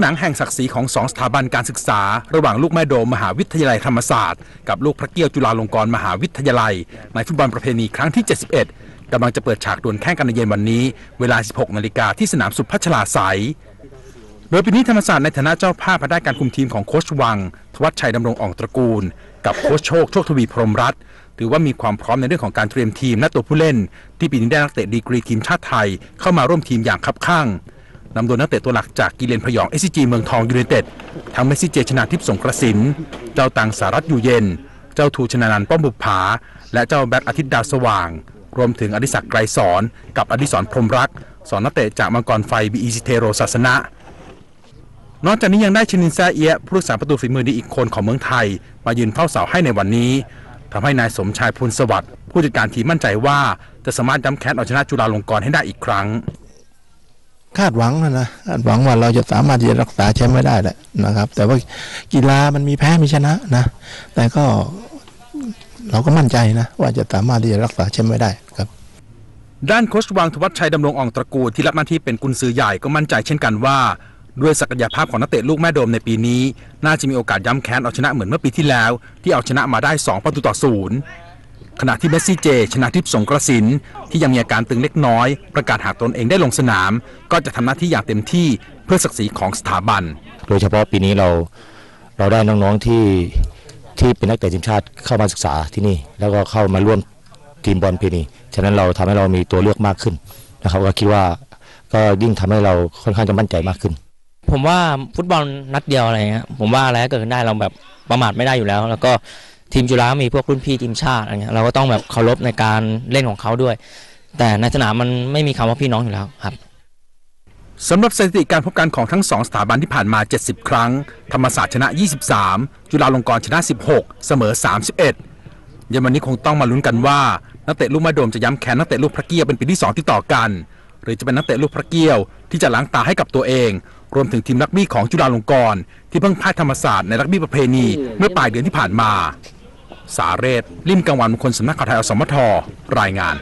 หนังแห่งศักดิ์ศรีของสองสถาบันการศึกษา ระหว่างลูกแม่โดมมหาวิทยาลัยธรรมศาสตร์ กับลูกพระเกี้ยวจุฬาลงกรณ์มหาวิทยาลัย ในฟุตบอลประเพณีครั้งที่ 71กำลังจะเปิดฉากดวลแข่งกันในเย็นวันนี้ เวลา 16 นาฬิกาที่สนามสุพัชลาไสยโดยปีนี้ธรรมศาสตร์ในฐานะเจ้าภาพภายใต้การคุมทีมของโค้ชวัง ทวัชชัยดำรงอ่องตระกูล กับโค้ชโชค โชคทวีพรหมรัตน์ถือว่ามีความพร้อมในเรื่องของการเตรียมทีมและตัวผู้เล่น ที่ปีนี้ได้นักเตะดีกรีทีมชาติไทย เข้ามาร่วมทีมอย่างคับคั่ง นำโดยนักเตะตัวหลักจากกิเลนผยองเอสซีจีเมืองทองยูไนเต็ดทั้งเมสซี่เจชนาธิป สรงกระสินธ์ เจ้าตังสารัช อยู่เย็น เจ้าทูชนานันท์ป้อมบุปผา และเจ้าแบ็คอาทิตย์ดาวสว่าง รวมถึงอดิศักดิ์ไกรสอน กับอดิศรพรหมรักษ์ สองนักเตะจากมังกรไฟบีอีซีเทโรศาสน นอกจากนี้ยังได้ชนินทร์ แซ่เอียะผู้รักษาประตูฝีมือดีอีกคนของเมืองไทย มายืนเฝ้าเสาให้ในวันนี้ทำให้นายสมชายพูลสวัสดิ์ผู้จัดการทีมมั่นใจว่าจะสามารถย้ำแค้นเอาชนะจุฬาลงกรณ์ให้ได้อีกครั้ง คาดหวังนะนะคาดหวังว่าเราจะสามารถที่จะรักษาแชมป์ไม่ได้แหละนะครับ แต่ว่ากีฬามันมีแพ้มีชนะนะ แต่ก็เราก็มั่นใจนะ ว่าจะสามารถที่จะรักษาแชมป์ไม่ได้ครับ ด้านโค้ชวังทวัชชัยดำรงอ่องตระกูลที่รับหน้าที่เป็นกุนซือใหญ่ก็มั่นใจเช่นกันว่า ด้วยศักยภาพของนักเตะลูกแม่โดมในปีนี้ น่าจะมีโอกาสย้ำแค้นเอาชนะเหมือนเมื่อปีที่แล้ว ที่เอาชนะมาได้2ประตูต่อศูนย์ ขณะที่เมสซี่เจ ชนะทิพย์สงกระสินที่ยังมีอาการตึงเล็กน้อย ประกาศหากตนเองได้ลงสนาม ก็จะทำหน้าที่อย่างเต็มที่เพื่อศักดิ์ศรีของสถาบัน โดยเฉพาะปีนี้เราเราได้น้องๆที่ที่เป็นนักเตะทีมชาติเข้ามาศึกษาที่นี่ แล้วก็เข้ามาร่วมทีมบอลเพนีฉะนั้นเราทำให้เรามีตัวเลือกมากขึ้นนะครับก็คิดว่าก็ยิ่งทำให้เราค่อนข้างจะมั่นใจมากขึ้น ผมว่าฟุตบอลนัดเดียวอะไรเงี้ยผมว่าอะไรก็เกิดขึ้นได้เราแบบประมาทไม่ได้อยู่แล้ว แล้วก็ ทีมจุฬามีพวกรุ่นพี่ทีมชาติอะไรเงี้ยเราก็ต้องแบบเคารพในการเล่นของเขาด้วย แต่ในสนามมันไม่มีคำว่าพี่น้องอยู่แล้วครับสำหรับสถิติการพบกันของทั้งสองสถาบันที่ผ่านมา 70 ครั้ง ธรรมศาสตร์ชนะ 23 จุฬาลงกรณ์ชนะ 16 เสมอ 31 เย็นวันนี้คงต้องมาลุ้นกันว่านักเตะลูกม่โดมจะย้ำแค้นนักเตะลูกพระเกี้ยวเป็นปีที่ 2 ที่ต่อกัน หรือจะเป็นนักเตะลูกพระเกี้ยวที่จะล้างตาให้กับตัวเอง รวมถึงทีมรักบี้ของจุฬาลงกรณ์ที่เพิ่งพ่ายธรรมศาสตร์ในรักบี้ประเพณีเมื่อปลายเดือนที่ผ่านมา สาเรศริมกังวันมงคลสำนักข่าวไทยอสมทรายงาน